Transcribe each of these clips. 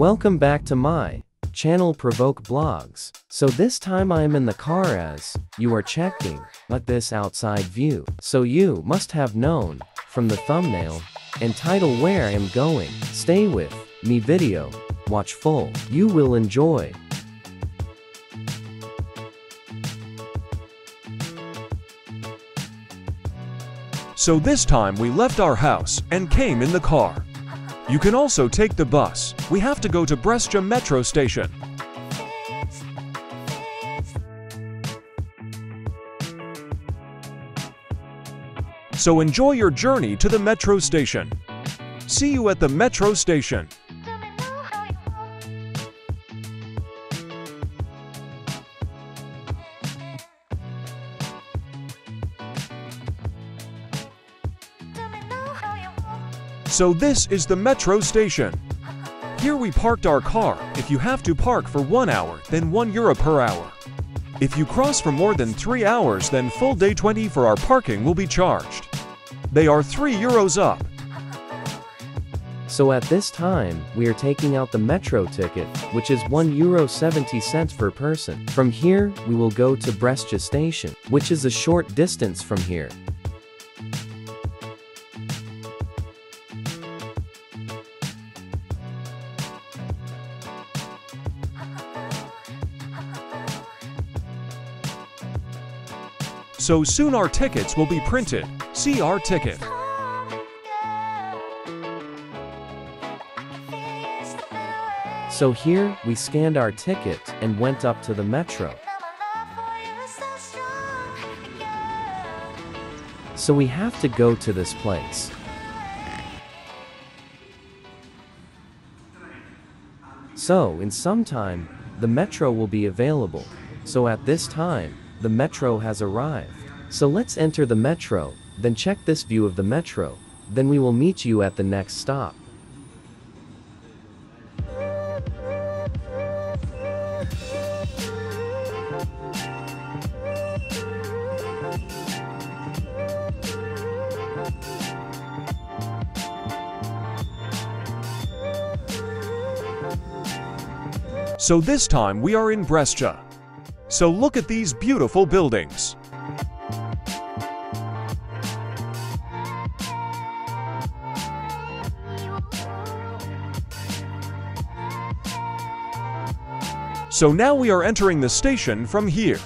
Welcome back to my channel Prowalk Vlogs. So this time I am in the car as you are checking at this outside view. So you must have known from the thumbnail and title where I am going. Stay with me video. Watch full. You will enjoy. So this time we left our house and came in the car. You can also take the bus. We have to go to Brescia metro station. So enjoy your journey to the metro station. See you at the metro station. So this is the metro station. Here we parked our car. If you have to park for one hour, then 1 euro per hour. If you cross for more than 3 hours, then full day 20 for our parking will be charged. They are 3 euros up. So at this time, we are taking out the metro ticket, which is 1 euro 70 cents per person. From here, we will go to Brescia station, which is a short distance from here. So soon our tickets will be printed. See our ticket. So here, we scanned our ticket and went up to the metro. So we have to go to this place. So, in some time, the metro will be available. So at this time, the metro has arrived. So let's enter the metro, then check this view of the metro, then we will meet you at the next stop. So this time we are in Brescia. So look at these beautiful buildings. So now we are entering the station from here.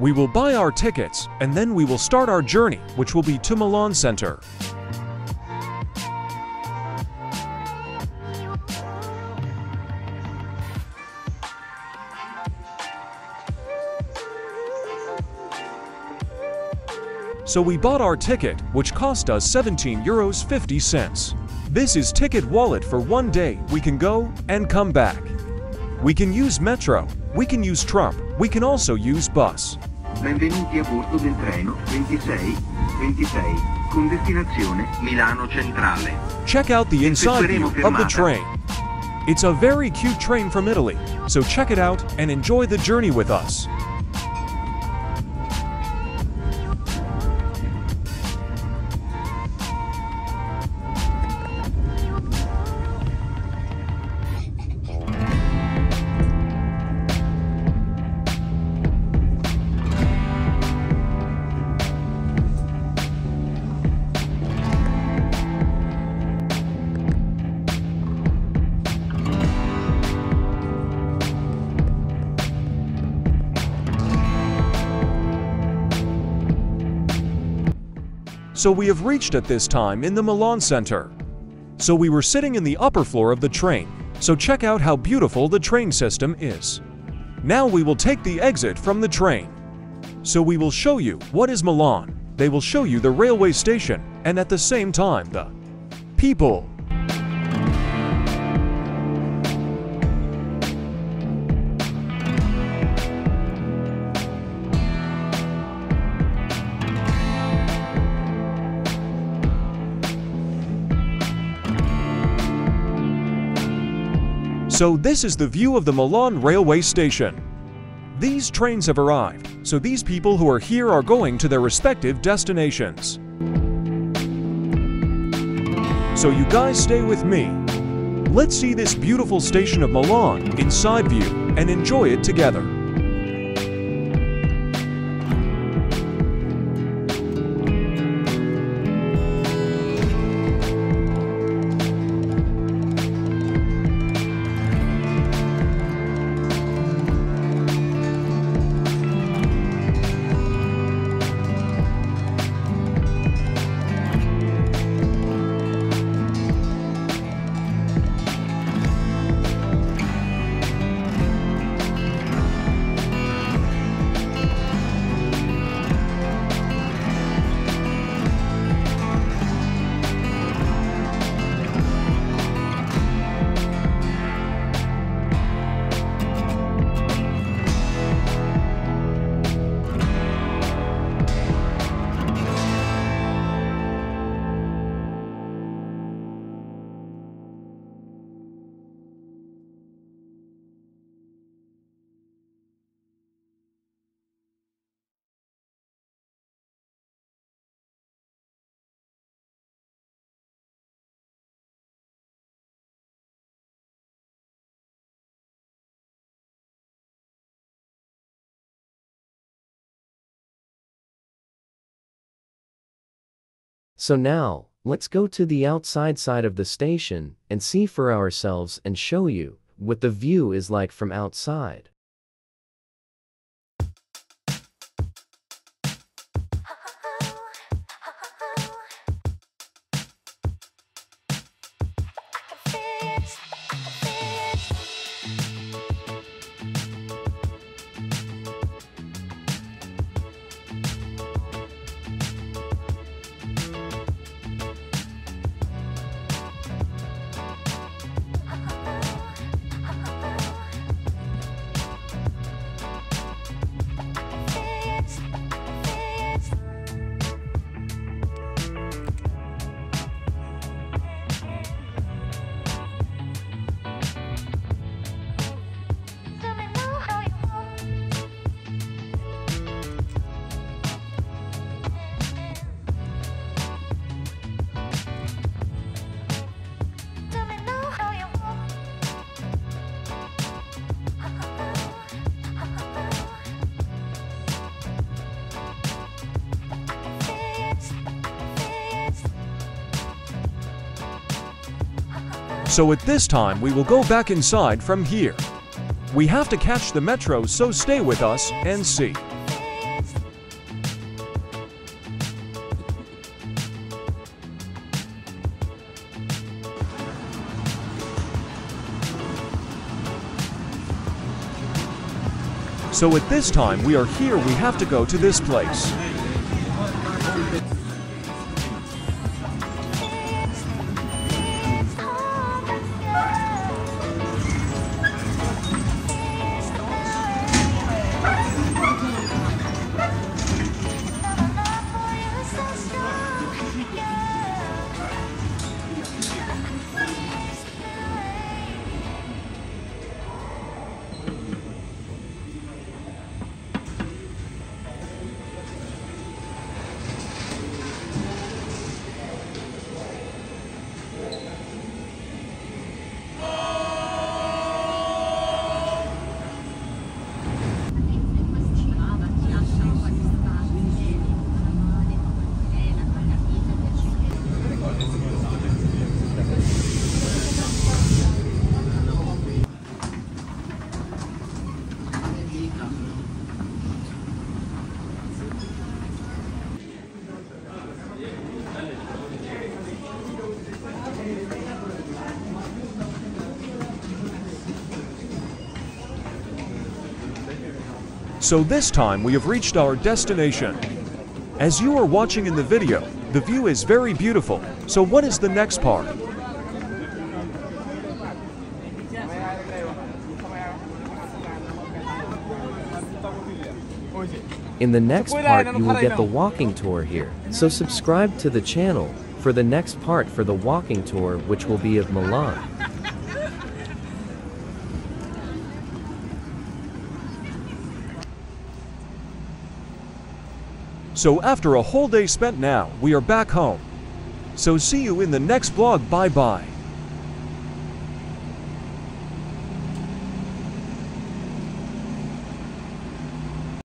We will buy our tickets and then we will start our journey, which will be to Milan Center. So we bought our ticket, which cost us 17 euros 50 cents. This is ticket wallet for one day. We can go and come back. We can use metro, we can use Trump, we can also use bus. Benvenuti a bordo del treno 26 26 con destinazione Milano Centrale. Check out the inside view of the train. It's a very cute train from Italy, so check it out and enjoy the journey with us. So we have reached at this time in the Milan Center. So we were sitting in the upper floor of the train, so check out how beautiful the train system is. Now we will take the exit from the train. So we will show you what is Milan. They will show you the railway station and at the same time the people. So this is the view of the Milan railway station. These trains have arrived, so these people who are here are going to their respective destinations. So you guys stay with me. Let's see this beautiful station of Milan in side view and enjoy it together. So now, let's go to the outside side of the station and see for ourselves and show you what the view is like from outside. So at this time, we will go back inside from here. We have to catch the metro, so stay with us and see. So at this time we are here, we have to go to this place. So this time we have reached our destination. As you are watching in the video, the view is very beautiful. So what is the next part? In the next part you will get the walking tour here, so subscribe to the channel for the next part for the walking tour which will be of Milan. So after a whole day spent now, we are back home. So see you in the next vlog. Bye bye.